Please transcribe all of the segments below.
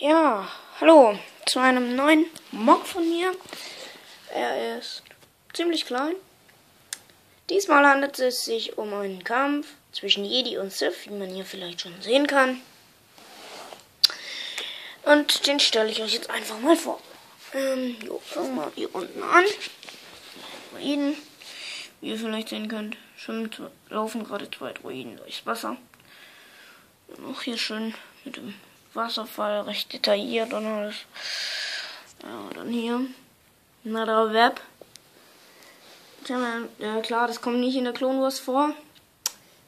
Ja, hallo zu einem neuen Mock von mir. Er ist ziemlich klein. Diesmal handelt es sich um einen Kampf zwischen Jedi und Sith, wie man hier vielleicht schon sehen kann. Und den stelle ich euch jetzt einfach mal vor. Ähm, jo, fangen wir hier unten an. Druiden, wie ihr vielleicht sehen könnt, schwimmen, laufen gerade zwei Druiden durchs Wasser. Und auch hier schön mit dem Wasserfall recht detailliert und alles. Ja, dann hier. Another Web. Ja, klar, das kommt nicht in der Clone Wars vor.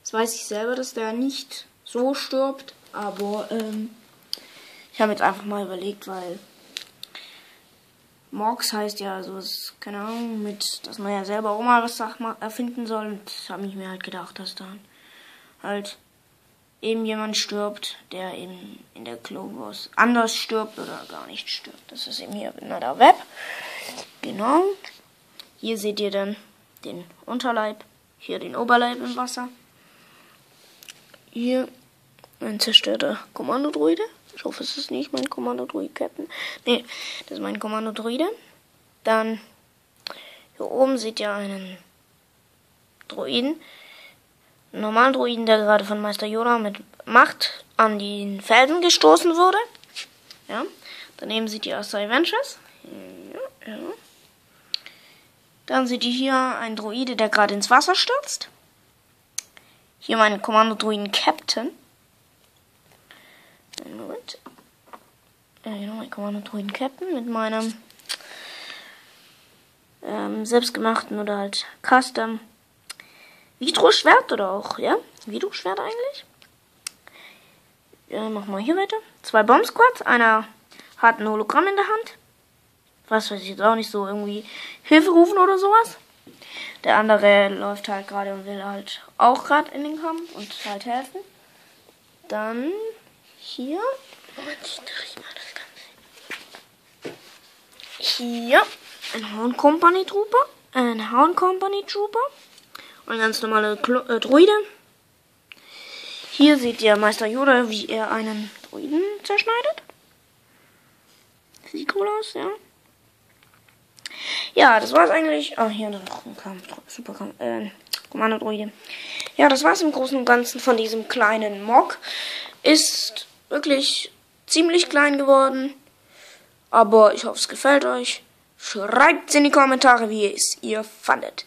Das weiß ich selber, dass der nicht so stirbt. Aber ähm, ich habe jetzt einfach mal überlegt, weil Morgs heißt ja, also ist, keine Ahnung, mit, dass man ja selber auch mal was erfinden soll. Und habe ich mir halt gedacht, dass dann halt eben jemand stirbt, der eben in der Wars anders stirbt oder gar nicht stirbt. Das ist eben hier Another Web. Genau. Hier seht ihr dann den Unterleib, hier den Oberleib im Wasser. Hier ein zerstörter Kommandodruide. Ich hoffe, es ist nicht mein Kommandodruid Captain. Nee, das ist mein Kommandodruide. Dann hier oben seht ihr einen Druiden normalen Druiden, der gerade von Meister Yoda mit Macht an den Felsen gestoßen wurde. Ja. Daneben sieht ihr Asai Ventures. Ja, ja. Dann seht ihr hier einen Druide, der gerade ins Wasser stürzt. Hier mein Kommando-Druiden Captain. Moment. Ja, genau, mein Kommando-Druiden Captain mit meinem ähm, selbstgemachten oder halt Custom Vitro-Schwert oder auch, ja? Vitro-Schwert eigentlich. Ja, machen wir hier weiter. Zwei Bomb Squads, einer hat ein Hologramm in der Hand. Was weiß ich jetzt auch nicht so, irgendwie Hilfe rufen oder sowas. Der andere läuft halt gerade und will halt auch gerade in den Kampf und halt helfen. Dann hier. Moment, ich drehe mal das Ganze. Hier ein Horn Company Trooper. Ein Horn Company Trooper. Ein ganz normaler äh, Druide. Hier seht ihr Meister Yoda, wie er einen Druiden zerschneidet. Sieht cool aus, ja. Ja, das war's eigentlich. Ah, oh, hier noch ein Kampf. Super Kampf. Äh, Kommando-Druide. Ja, das war's im Großen und Ganzen von diesem kleinen Mock. Ist wirklich ziemlich klein geworden. Aber ich hoffe, es gefällt euch. Schreibt in die Kommentare, wie es ihr fandet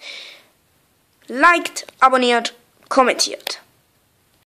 liked, abonniert, kommentiert.